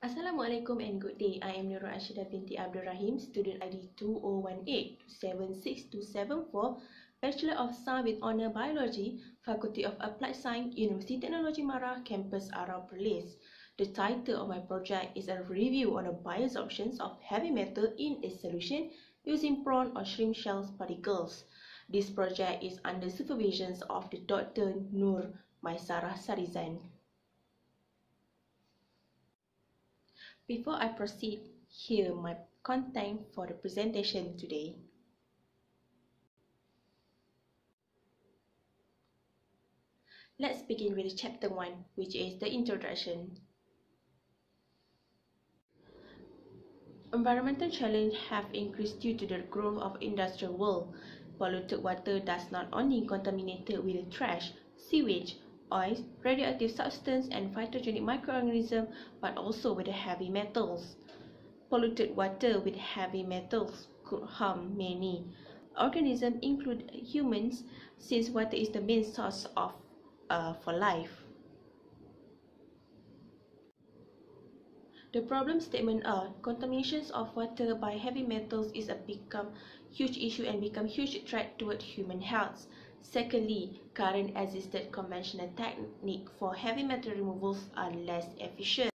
Assalamualaikum and good day. I am Nurul Ashidah binti Abdul Rahim, student ID 2018-76274, Bachelor of Science with Honour Biology, Faculty of Applied Science, University Technology Mara, Campus Arab Perlis. The title of my project is a review on the bioabsorption of heavy metal in a solution using prawn or shrimp shells particles. This project is under supervision of the Dr. Nur Maisarah Sarizan. Before I proceed, here my content for the presentation today. Let's begin with chapter 1, which is the introduction. Environmental challenges have increased due to the growth of industrial world. Polluted water does not only contaminate with trash, sewage, oils, radioactive substance, and pathogenic microorganisms, but also with heavy metals. Polluted water with heavy metals could harm many organisms, including humans, since water is the main source of uh, for life. The problem statement are contaminations of water by heavy metals is a become huge issue and become huge threat toward human health. Secondly, current existed conventional technique for heavy metal removals are less efficient.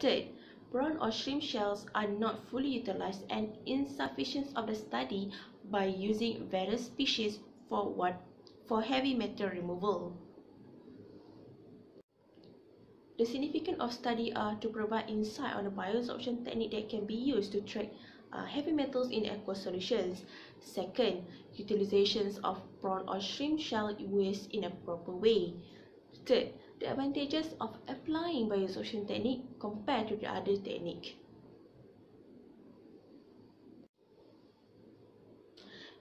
Third, prawn or shrimp shells are not fully utilized and insufficient of the study by using various species for what for heavy metal removal. The significance of study are to provide insight on the bioabsorption technique that can be used to track uh, heavy metals in aqueous solutions. Second, utilizations of prawn or shrimp shell waste in a proper way. Third, the advantages of applying bioabsorption technique compared to the other technique.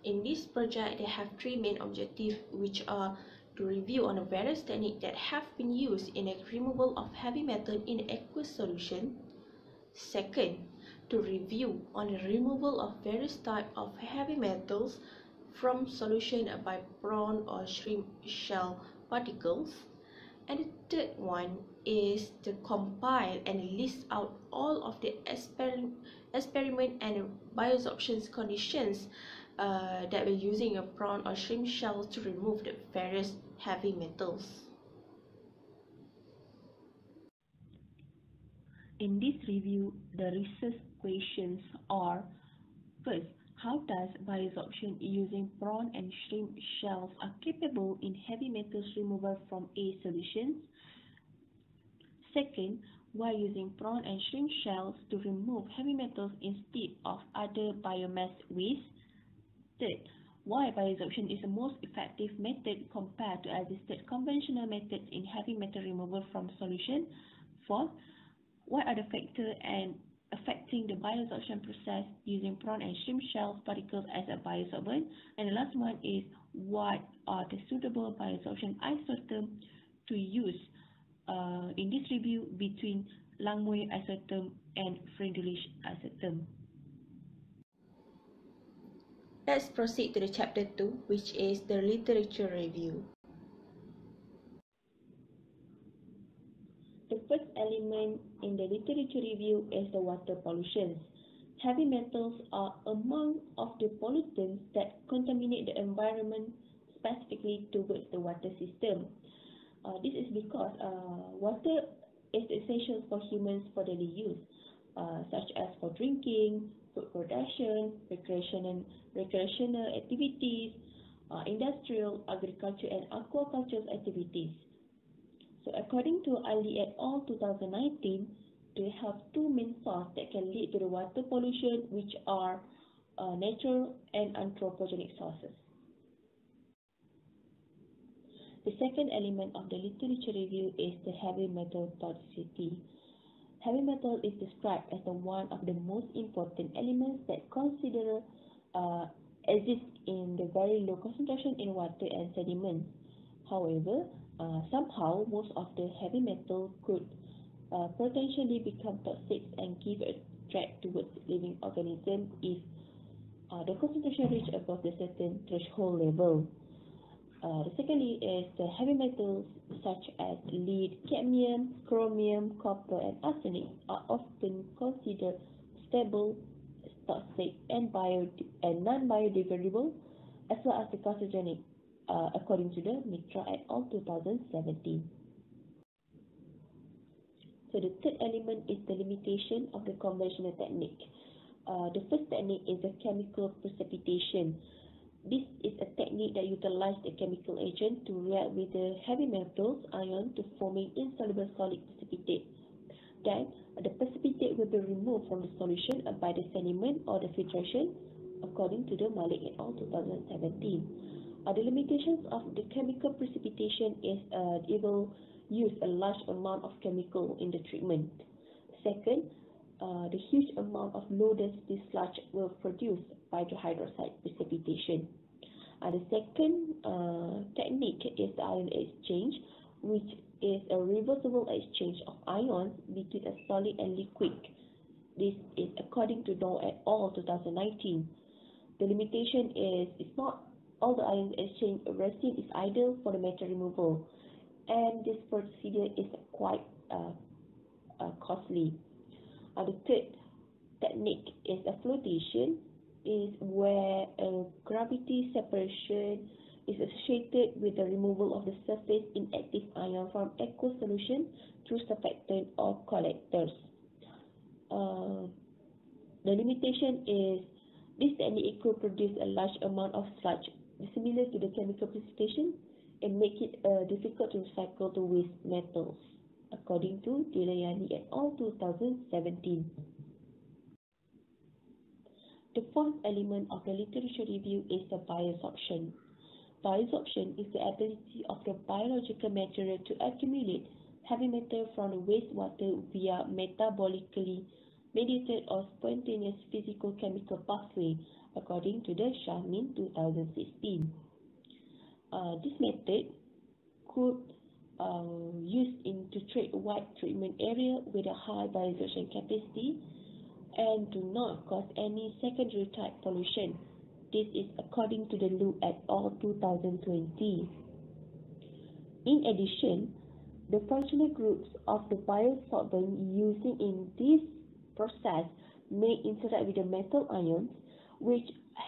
In this project, they have three main objectives which are to review on the various techniques that have been used in the removal of heavy metal in aqueous solution. Second, to review on the removal of various types of heavy metals from solution by prawn or shrimp shell particles. And the third one is to compile and list out all of the exper experiment and biosorption conditions uh, that we're using a prawn or shrimp shell to remove the various heavy metals. In this review, the research questions are First, how does bioabsorption using prawn and shrimp shells are capable in heavy metals removal from A solutions? Second, why using prawn and shrimp shells to remove heavy metals instead of other biomass waste? Third, why bioabsorption is the most effective method compared to existing conventional methods in heavy metal removal from solution? Fourth, what are the factors and affecting the bioabsorption process using prawn and shrimp shells particles as a bioabsorbent? And the last one is what are the suitable bioabsorption isotherms to use uh, in this review between Langmuir isotherm and Freundlich isotherm? Let's proceed to the chapter 2, which is the literature review. The first element in the literature review is the water pollution. Heavy metals are among of the pollutants that contaminate the environment specifically towards the water system. Uh, this is because uh, water is essential for humans for daily use, uh, such as for drinking, food production, recreational, recreational activities, uh, industrial, agriculture and aquaculture activities. So according to Ali et al. 2019, they have two main sources that can lead to the water pollution, which are uh, natural and anthropogenic sources. The second element of the literature review is the heavy metal toxicity. Heavy metal is described as the one of the most important elements that consider uh, exist in the very low concentration in water and sediments. However, uh, somehow most of the heavy metal could uh, potentially become toxic and give a threat towards living organisms if uh, the concentration reach above the certain threshold level. Uh, the secondly is the heavy metals such as lead, cadmium, chromium, copper, and arsenic are often considered stable, toxic, and bio and non-biodegradable, as well as the carcinogenic, uh, according to the Mitra et al. 2017. So the third element is the limitation of the conventional technique. Uh, the first technique is the chemical precipitation. This is a technique that utilizes a chemical agent to react with the heavy metals ion to forming insoluble solid precipitate. Then, the precipitate will be removed from the solution by the sediment or the filtration, according to the Malik et al. 2017. Uh, the limitations of the chemical precipitation is uh, it will use a large amount of chemical in the treatment. Second, uh, the huge amount of low density sludge will produce by hydroxide precipitation. Uh, the second uh, technique is the ion exchange, which is a reversible exchange of ions between a solid and liquid. This is according to Dong et al. 2019. The limitation is it's not all the ion exchange resin is ideal for the metal removal, and this procedure is quite uh, uh, costly. The third technique is a flotation, is where a gravity separation is associated with the removal of the surface inactive ion from aqueous solution through surfactant or collectors. Uh, the limitation is this technique could produce a large amount of sludge similar to the chemical precipitation and make it uh, difficult to recycle the waste metals according to Dilayani et al. 2017. The fourth element of the literature review is the biosorption. Biosorption is the ability of the biological material to accumulate heavy metal from the wastewater via metabolically mediated or spontaneous physical chemical pathway according to the Shahmin 2016. Uh, this method could Um, used in to treat wide treatment area with a high biosorption capacity and do not cause any secondary type pollution. This is according to the Lu at all 2020. In addition, the functional groups of the biosorbent using in this process may interact with the metal ions, which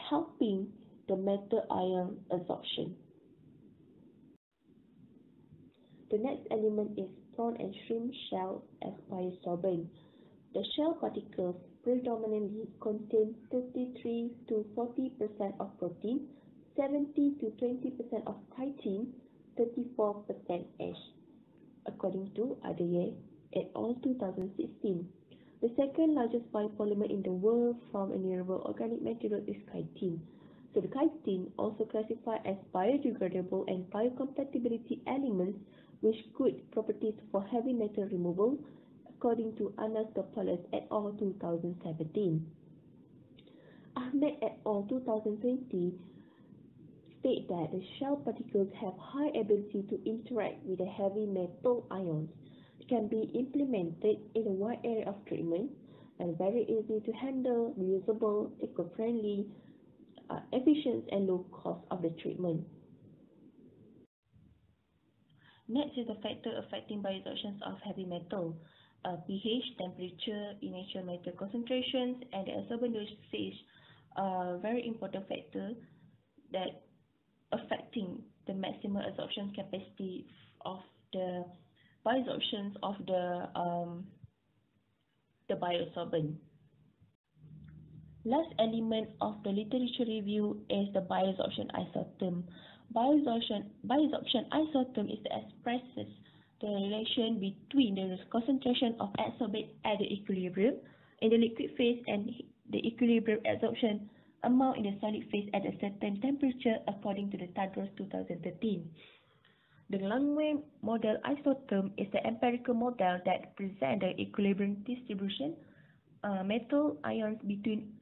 helping the metal ion absorption. The next element is prawn and shrimp shell as biosorbent. The shell particles predominantly contain 33 to 40% of protein, 70 to 20% of chitin, 34% ash, according to Adaye et al. 2016. The second largest biopolymer in the world from a renewable organic material is chitin. So the chitin also classified as biodegradable and biocompatibility elements with good properties for heavy metal removal, according to Anastopoulos et al. 2017. Ahmed et al. 2020 state that the shell particles have high ability to interact with the heavy metal ions. Can be implemented in a wide area of treatment and very easy to handle, reusable, eco-friendly, uh, efficient and low cost of the treatment. Next is the factor affecting bioabsorption of heavy metal. Uh, pH, temperature, initial metal concentrations, and the absorbent dosage are very important factor that affecting the maximum absorption capacity of the bioabsorption of the um, the biosorbent. Last element of the literature review is the bioabsorption isotherm. Biosorption, biosorption isotherm is the expresses the relation between the concentration of adsorbate at the equilibrium in the liquid phase and the equilibrium adsorption amount in the solid phase at a certain temperature according to the Tadros 2013. The Langmuir model isotherm is the empirical model that presents the equilibrium distribution uh, metal ions between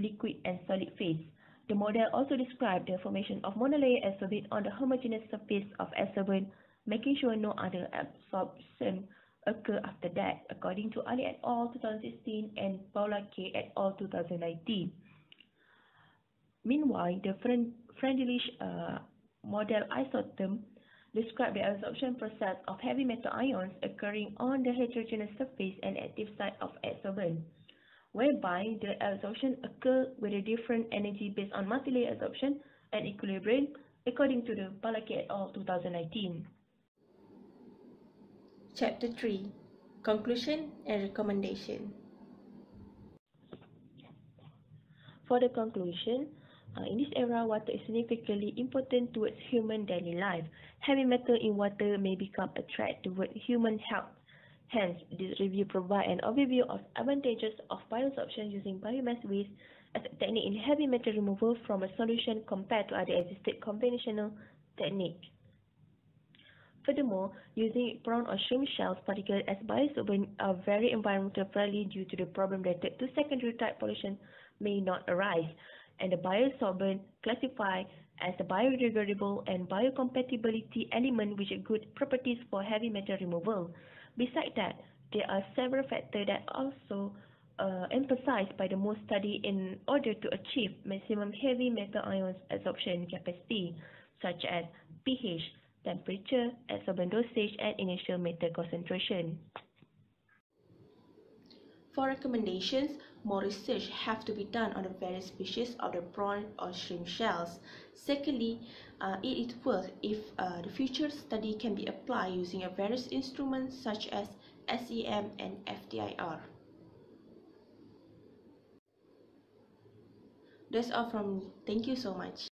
liquid and solid phase. The model also described the formation of monolayer adsorbate on the homogeneous surface of adsorbent, making sure no other absorption occur after that, according to Ali et al. 2016 and Paula K. et al. 2019. Meanwhile, the Freundlich uh, model isotherm described the adsorption process of heavy metal ions occurring on the heterogeneous surface and active site of adsorbent, whereby the adsorption occur with a different energy based on multilayer adsorption and equilibrium according to the Balake et al. 2019. Chapter 3 Conclusion and Recommendation For the conclusion, uh, in this era, water is significantly important towards human daily life. Heavy metal in water may become a threat toward human health. Hence, this review provides an overview of advantages of biosorption using biomass waste as a technique in heavy metal removal from a solution compared to other existing conventional techniques. Furthermore, using prawn or shrimp shells particles as biosorbent are very environmental friendly due to the problem related to secondary type pollution may not arise, and the biosorbent classified as a biodegradable and biocompatibility element which have good properties for heavy metal removal. Besides that, there are several factors that also uh, emphasized by the most study in order to achieve maximum heavy metal ions adsorption capacity, such as pH, temperature, adsorbent dosage, and initial metal concentration. For recommendations, more research have to be done on the various species of the prawn or shrimp shells. Secondly, uh, it is worth if uh, the future study can be applied using a various instruments such as SEM and FTIR. That's all from me. Thank you so much.